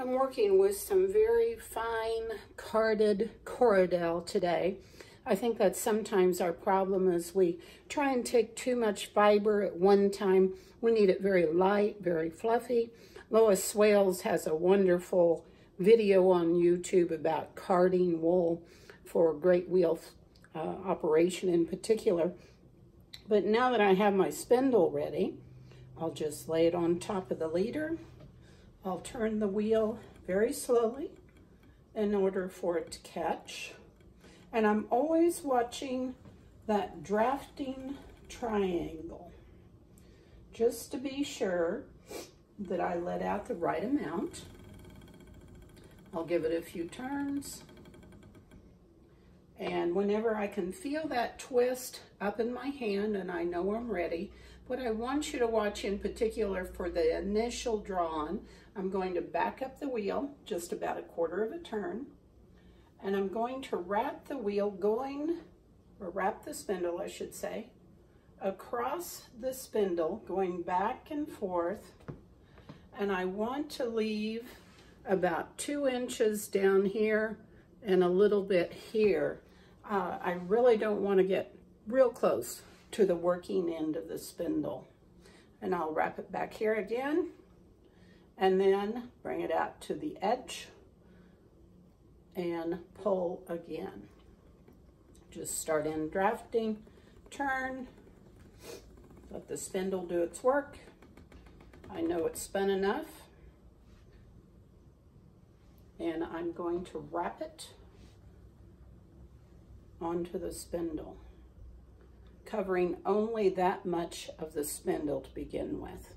I'm working with some very fine carded Corriedale today. I think that sometimes our problem is we try and take too much fiber at one time. We need it very light, very fluffy. Lois Swales has a wonderful video on YouTube about carding wool for great wheel uh, operation in particular. But now that I have my spindle ready, I'll just lay it on top of the leader I'll turn the wheel very slowly in order for it to catch. And I'm always watching that drafting triangle just to be sure that I let out the right amount. I'll give it a few turns. And whenever I can feel that twist up in my hand and I know I'm ready, what I want you to watch in particular for the initial drawn, I'm going to back up the wheel just about a quarter of a turn, and I'm going to wrap the wheel going, or wrap the spindle, I should say, across the spindle, going back and forth, and I want to leave about two inches down here and a little bit here. Uh, I really don't want to get real close to the working end of the spindle. And I'll wrap it back here again and then bring it out to the edge and pull again. Just start in drafting, turn, let the spindle do its work. I know it's spun enough and I'm going to wrap it onto the spindle covering only that much of the spindle to begin with.